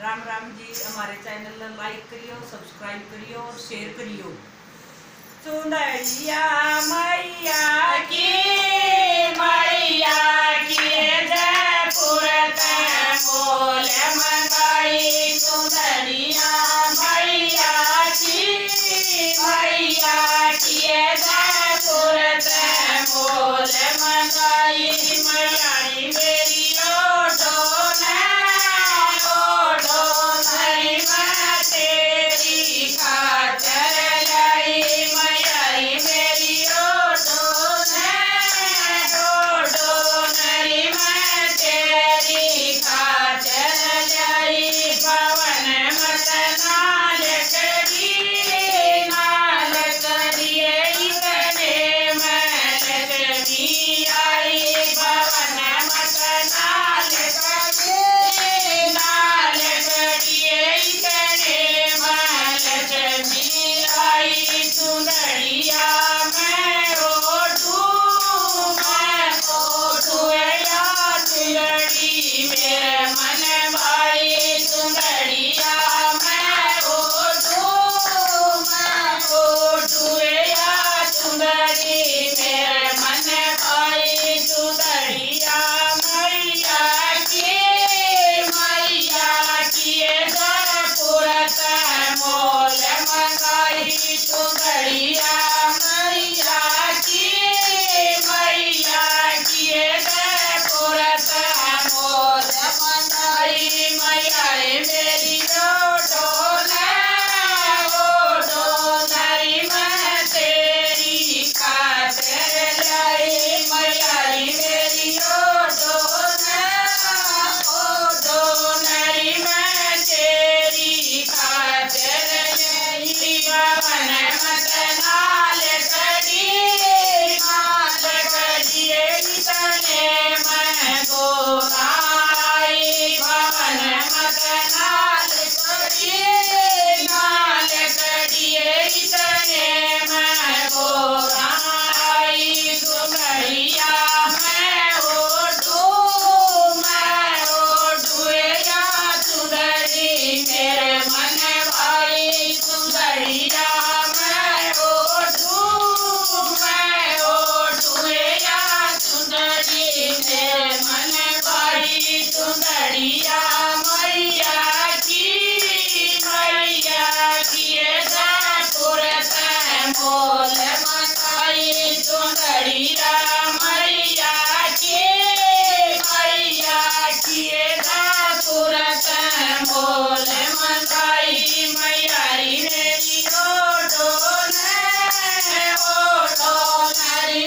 राम राम जी, हमारे channel like करियो subscribe करियो और शेयर करियो। तो चुनरिया मैया की Maria. बढ़िया मैया की मैया की सुरत मोल मसाई सुंदरिया मैया की मैया की सुरत मोल मसाई मैयारी मेरी ओडो न ओडो नरी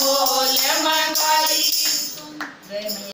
बोल मंगाई